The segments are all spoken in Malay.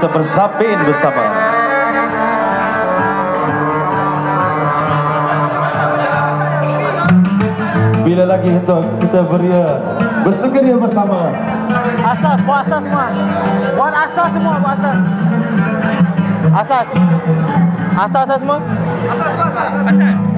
kita bersapin bersama. Bila lagi untuk kita beria bersukaria bersama. Asas, buat asas semua. Buat asas semua, buat asas. Asas. Asas, asas semua. Asas, asas. Asas.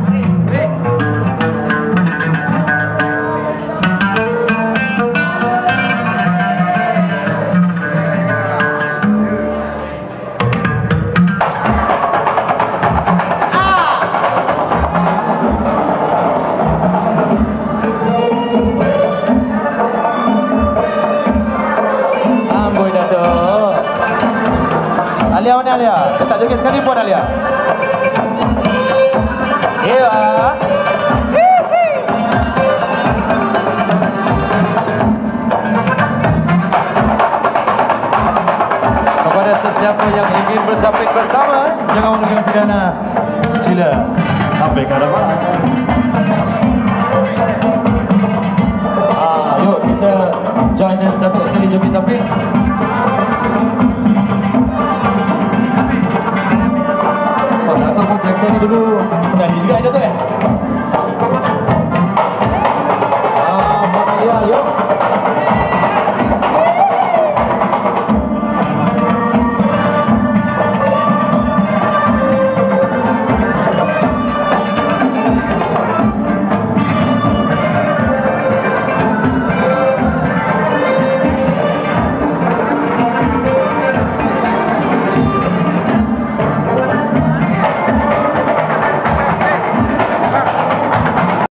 Alia mana Alia? Tak joget sekali pun Alia. Ya. Kepada sesiapa yang ingin bersapit bersama, jangan menunggu segana. Sila sampai ke hadapan. Ah, yuk kita join Datuk sekali tapik. Bye.